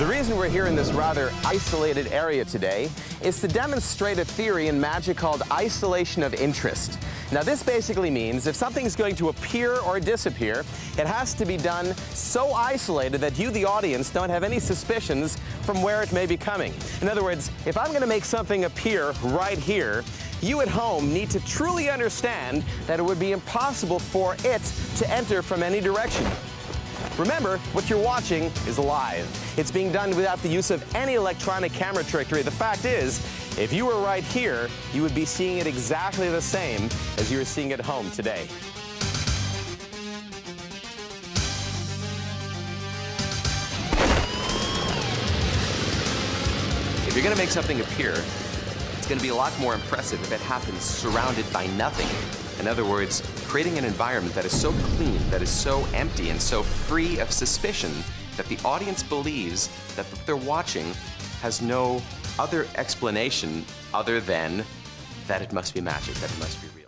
The reason we're here in this rather isolated area today is to demonstrate a theory in magic called isolation of interest. Now this basically means if something's going to appear or disappear, it has to be done so isolated that you, the audience, don't have any suspicions from where it may be coming. In other words, if I'm going to make something appear right here, you at home need to truly understand that it would be impossible for it to enter from any direction. Remember, what you're watching is live. It's being done without the use of any electronic camera trickery. The fact is, if you were right here, you would be seeing it exactly the same as you are seeing at home today. If you're going to make something appear, going to be a lot more impressive if it happens surrounded by nothing. In other words, creating an environment that is so clean, that is so empty, and so free of suspicion that the audience believes that what they're watching has no other explanation other than that it must be magic, that it must be real.